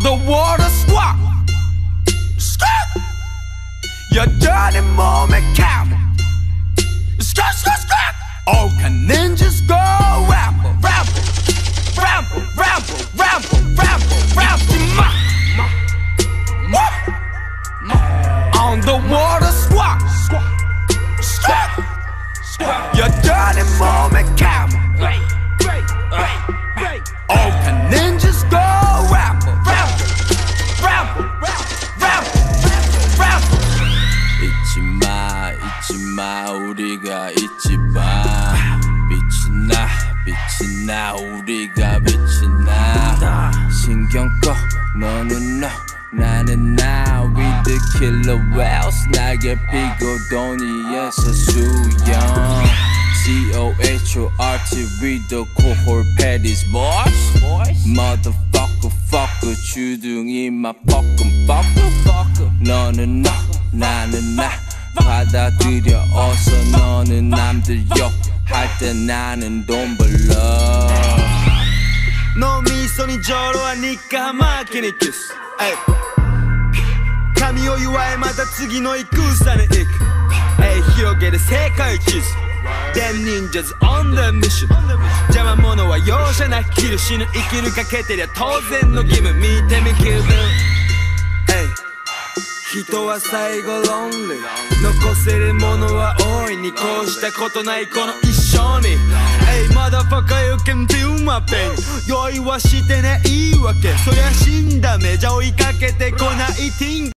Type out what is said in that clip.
the water squawk. Skirt! Your dirty moment camel. Skirt, skirt, skirt! All can ninjas go ramble, ramble, ramble, ramble, ramble, ramble, ramble, ma, ma, ma. On the water 잊지 마 잊지 마 우리가 잊지 마 빛이 나 빛이 나 우리가 빛이 나 신경 꺼 너는 너 나는 나 with the killer whales 날개 피고 돈이에서 수영 C-O-H-O-R-T with the cohort patties boys Motherfucker fucker 주둥이 막 뻐끔 뻐끔 너는 너 나는 나 받아들여 어서 너는 남들 욕할 때 나는 돈 벌러 脳みそにジョロは日課マーケにキスエイ神を祝えまた次の戦に行くエイ広げる世界地図 Them ninjas on the mission 邪魔者は容赦なく切る死ぬ生きるかけてりゃ当然の義務見てみ気分エイ 人は最後ロンリー残せるものは大いにこうしたことないこの一生に。Hey motherfucker you can do my pain 酔いはしてねいいわけそりゃ死んだ。目じゃ追いかけてこない。ティン